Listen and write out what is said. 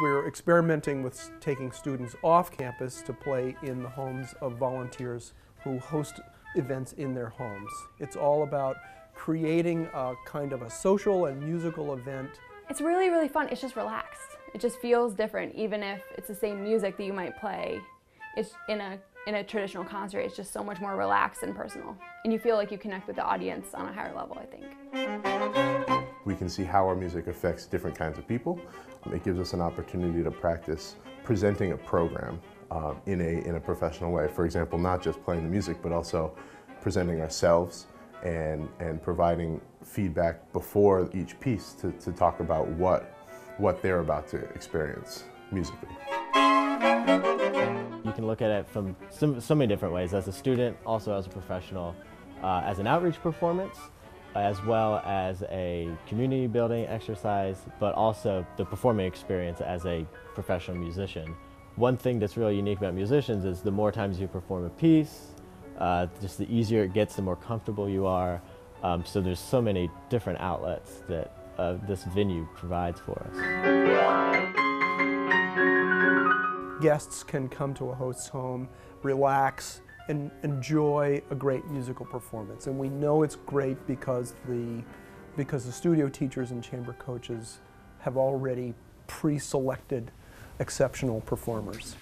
we're experimenting with taking students off campus to play in the homes of volunteers who host events in their homes. It's all about creating a kind of a social and musical event. It's really, really fun. It's just relaxed. It just feels different, even if it's the same music that you might play. It's in a in a traditional concert, it's just so much more relaxed and personal. And you feel like you connect with the audience on a higher level, I think. We can see how our music affects different kinds of people. It gives us an opportunity to practice presenting a program uh, in, a, in a professional way. For example, not just playing the music, but also presenting ourselves and, and providing feedback before each piece to, to talk about what, what they're about to experience musically. You can look at it from so, so many different ways, as a student, also as a professional, uh, as an outreach performance, as well as a community building exercise, but also the performing experience as a professional musician. One thing that's really unique about musicians is the more times you perform a piece, uh, just the easier it gets, the more comfortable you are. Um, so there's so many different outlets that uh, this venue provides for us. Guests can come to a host's home, relax, and enjoy a great musical performance. And we know it's great because the, because the studio teachers and chamber coaches have already pre-selected exceptional performers.